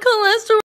cholesterol.